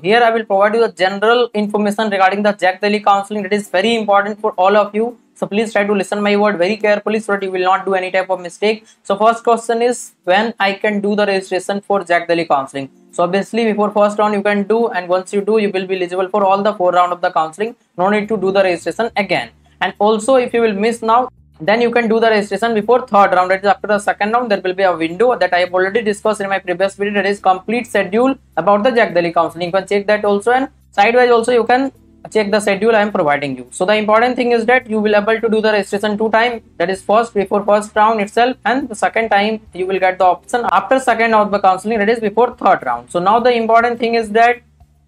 Here I will provide you the general information regarding the JAC Delhi counseling that is very important for all of you. So please try to listen my word very carefully so that you will not do any type of mistake. So first question is when I can do the registration for JAC Delhi counseling. So obviously before first round you can do and once you do you will be eligible for all the four round of the counseling. No need to do the registration again. And also if you will miss now then you can do the registration before third round. That is after the second round there will be a window that i have already discussed in my previous video. That is complete schedule about the JAC Delhi counseling. You can check that also and sidewise also you can check the schedule i am providing you. So the important thing is that you will able to do the registration two time. That is first before first round itself and the second time you will get the option after second of the counseling that is before third round. So now the important thing is that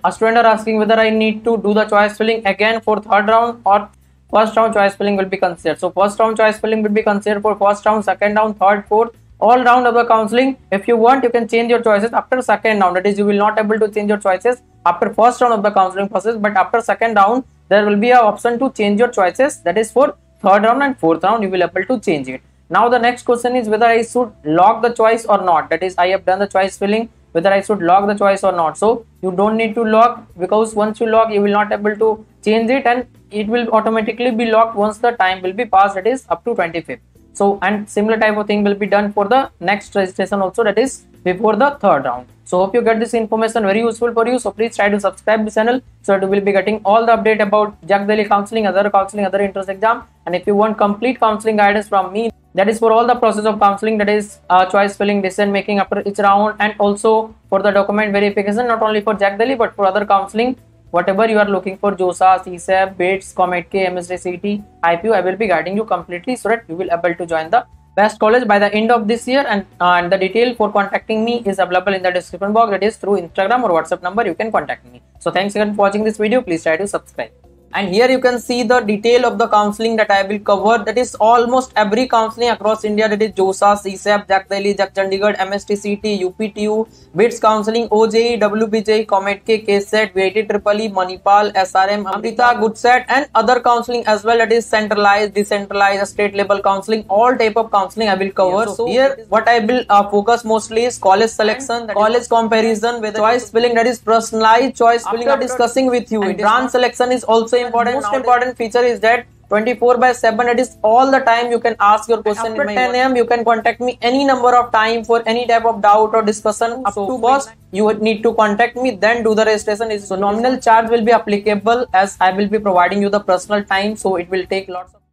a student are asking whether i need to do the choice filling again for third round or first round choice filling will be considered. So first round choice filling will be considered for first round second round third fourth all round of the counseling. If you want you can change your choices after second round. That is you will not able to change your choices after first round of the counseling process but after second round there will be a option to change your choices. That is for third round and fourth round you will able to change it. Now the next question is whether i should lock the choice or not. That is i have done the choice filling whether I should lock the choice or not. So you don't need to lock because once you lock you will not able to change it and it will automatically be locked once the time will be passed that is up to 25th. So and similar type of thing will be done for the next registration also that is before the third round. So hope you get this information very useful for you. So please try to subscribe the channel so that you will be getting all the update about JAC Delhi counseling, other counseling, other interest exam. And if you want complete counseling guidance from me, that is for all the process of counseling that is uh, choice filling decision making after each round and also for the document verification not only for JAC Delhi but for other counseling. Whatever you are looking for JoSAA CSAB bates COMEDK msd ct ipu i will be guiding you completely so that you will able to join the best college by the end of this year. And, uh, and the detail for contacting me is available in the description box that is through instagram or whatsapp number you can contact me. So thanks again for watching this video. Please try to subscribe and here you can see the detail of the counseling that I will cover that is almost every counseling across India that is JoSAA, CSAB, JAC Delhi, JAC Chandigarh, MSTCT, UPTU, BITS counseling, OJE, WBJ, COMEDK, KSET, VIT Triple E, Manipal, SRM, Amrita, GoodSet and other counseling as well that is centralized, decentralized, state level counseling, all type of counseling I will cover. so, here what I will uh, focus mostly is college selection, college comparison with choice filling that is personalized choice filling discussing with you. Branch selection is also important most important feature is that 24 by 7 it is all the time you can ask your question after 10 am you can contact me any number of time for any type of doubt or discussion. Up so to first you would need to contact me then do the registration. So nominal charge will be applicable as i will be providing you the personal time so it will take lots of